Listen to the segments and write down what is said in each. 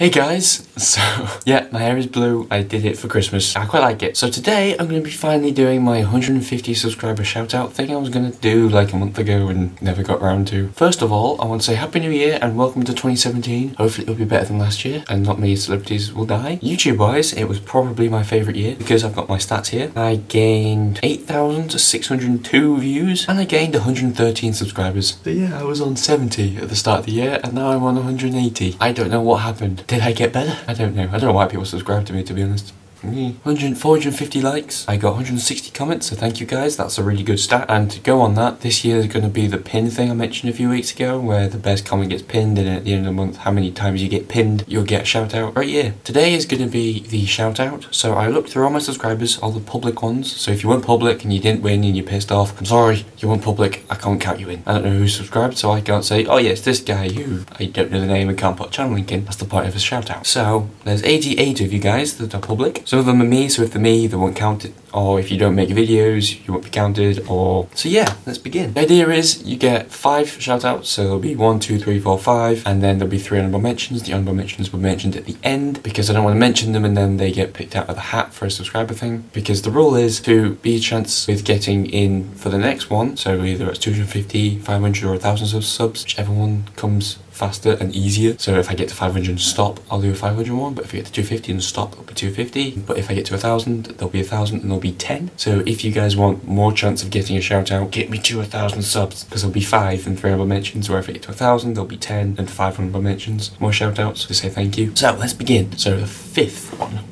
Hey guys, so yeah, my hair is blue. I did it for Christmas. I quite like it. So today I'm going to be finally doing my 150 subscriber shout out thing I was going to do like a month ago and never got around to. First of all, I want to say Happy New Year and welcome to 2017. Hopefully it'll be better than last year and not many celebrities will die. YouTube wise, it was probably my favourite year because I've got my stats here. I gained 8,602 views and I gained 113 subscribers. So yeah, I was on 70 at the start of the year and now I'm on 180. I don't know what happened. Did I get better? I don't know. I don't know why people subscribe to me, to be honest. 100, 450 likes. I got 160 comments, so thank you guys. That's a really good stat. And to go on that, this year is going to be the pin thing I mentioned a few weeks ago, where the best comment gets pinned, and at the end of the month, how many times you get pinned, you'll get a shout out. Right here. Today is going to be the shout out. So I looked through all my subscribers, all the public ones. So if you weren't public and you didn't win and you're pissed off, I'm sorry, you weren't public. I can't count you in. I don't know who subscribed, so I can't say, oh yes, this guy who I don't know the name and can't put channel link in. That's the point of a shout out. So there's 88 of you guys that are public. Some of them are me, so if they're me, they won't count it. Or if you don't make videos, you won't be counted. Or so yeah, let's begin. The idea is you get five shoutouts. So there'll be one, two, three, four, five, and then there'll be three honorable mentions. The honorable mentions will be mentioned at the end because I don't want to mention them and then they get picked out of the hat for a subscriber thing. Because the rule is to be a chance with getting in for the next one. So either it's 250, 500, or 1,000 subs, whichever one comes faster and easier. So if I get to 500 and stop, I'll do a 500 one, but if I get to 250 and stop, it'll be 250. But if I get to 1,000, there'll be 1,000 and there'll be 10. So if you guys want more chance of getting a shout out, get me to 1,000 subs, because there'll be 5 and 300 mentions, where if I get to 1,000, there'll be 10 and 500 mentions. More shout outs to say thank you. So let's begin. So the fifth one.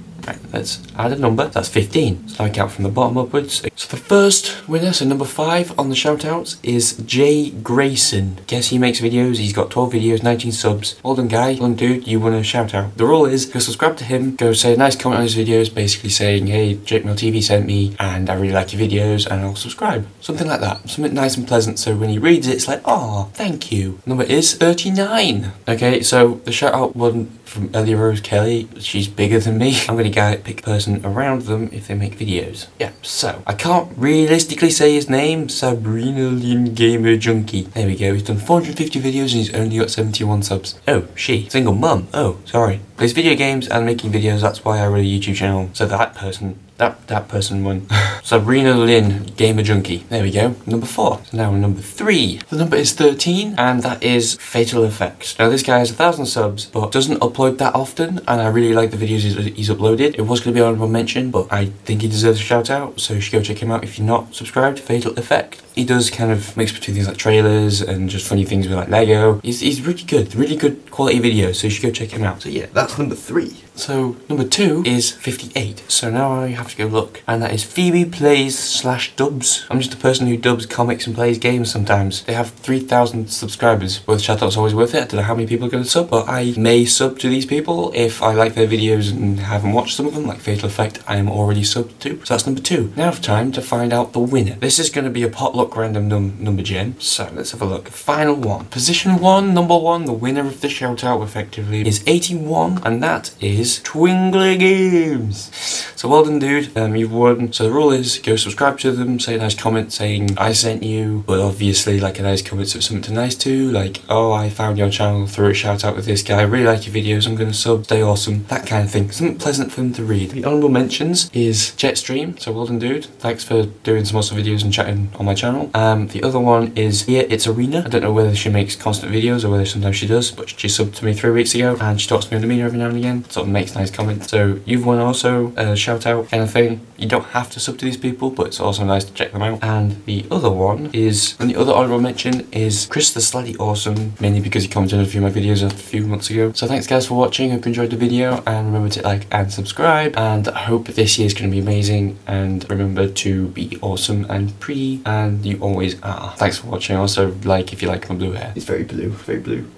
Let's add a number. That's 15. So I count from the bottom upwards. So the first winner, so number 5 on the shoutouts, is J Grayson. Guess he makes videos. He's got 12 videos, 19 subs. Well done, guy. Well done, dude. You won a shout out. The rule is go subscribe to him, go say a nice comment on his videos, basically saying, hey, JakeMale TV sent me and I really like your videos and I'll subscribe. Something like that. Something nice and pleasant. So when he reads it, it's like, oh, thank you. Number is 39. Okay, so the shout out one from Ellie Rose Kelly. She's bigger than me. I'm gonna go pick a person around them if they make videos. Yeah, so I can't realistically say his name. Sabrina Lynn Gamer Junkie. There we go. He's done 450 videos and he's only got 71 subs. Oh, she. Single mum. Oh, sorry. Plays video games and making videos. That's why I run a YouTube channel. So that person that that person won. SabrinaLyn, Gamer Junkie. There we go. Number four. So now number three. The number is 13, and that is Fatal Effects. Now this guy has a thousand subs, but doesn't upload that often, and I really like the videos he's, he's uploaded. It was going to be honorable mention, but I think he deserves a shout out, so you should go check him out if you're not subscribed. Fatal Effect. He does kind of mix between things like trailers and just funny things with like Lego. He's, he's really good, really good quality videos, so you should go check him out. So yeah, that's number three. So number two is 58. So now I have to go look. And that is Phoebe Playz slash Dubz. I'm just a person who dubs comics and plays games sometimes. They have 3,000 subscribers. The shout out's always worth it. I don't know how many people are going to sub, but I may sub to these people if I like their videos and haven't watched some of them, like Fatal Effect, I am already subbed to. So that's number two. Now it's time to find out the winner. This is going to be a potluck random num number gen. So let's have a look. Final one. Position one, number one, the winner of the shout out effectively is 81, and that is is Twingly Games. So well done dude, um, you've won. So the rule is go subscribe to them, say a nice comment saying I sent you, but obviously like a nice comment so something nice to, like oh I found your channel, through a shout out with this guy, I really like your videos, I'm gonna sub, stay awesome, that kind of thing. Something pleasant for them to read. The honourable mentions is Jetstream, so well done dude, thanks for doing some awesome videos and chatting on my channel. Um, the other one is HayaItsAriana, I don't know whether she makes constant videos or whether sometimes she does, but she subbed to me three weeks ago and she talks to me on the media every now and again, sort of makes nice comments. So you've won also a shout out kind of thing. You don't have to sub to these people, but it's also nice to check them out. And the other one is, and the other honorable mention is Chris the Slightly Awesome, mainly because he commented on a few of my videos a few months ago. So thanks guys for watching, hope you enjoyed the video, and remember to like and subscribe, and I hope this year is going to be amazing, and remember to be awesome and pretty, and you always are. Thanks for watching, also like if you like my blue hair. It's very blue, very blue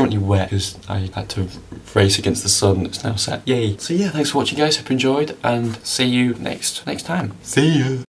currently wet because I had to race against the sun. It's now set. Yay. So yeah, thanks for watching guys. Hope you enjoyed and see you next next time. See ya.